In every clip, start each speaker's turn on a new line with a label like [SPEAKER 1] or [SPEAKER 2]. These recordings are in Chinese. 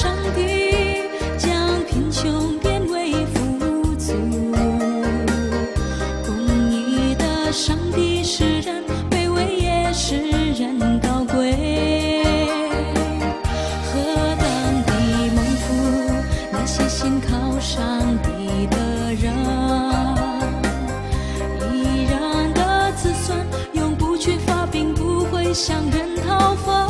[SPEAKER 1] 上帝将贫穷变为富足，公义的上帝使人卑微，也使人高贵。何当地蒙福，那些信靠上帝的人，依然的自尊，永不屈发，并不会向人讨封。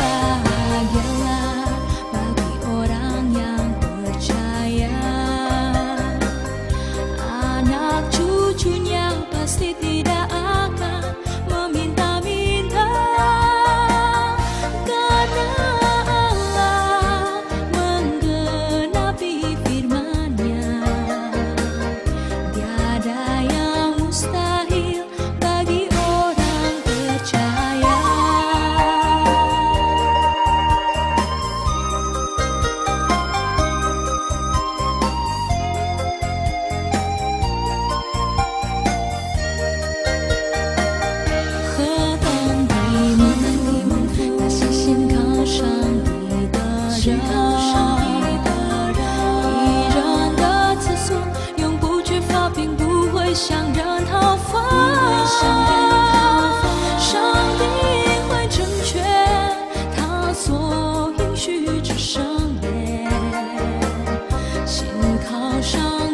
[SPEAKER 1] 靠上。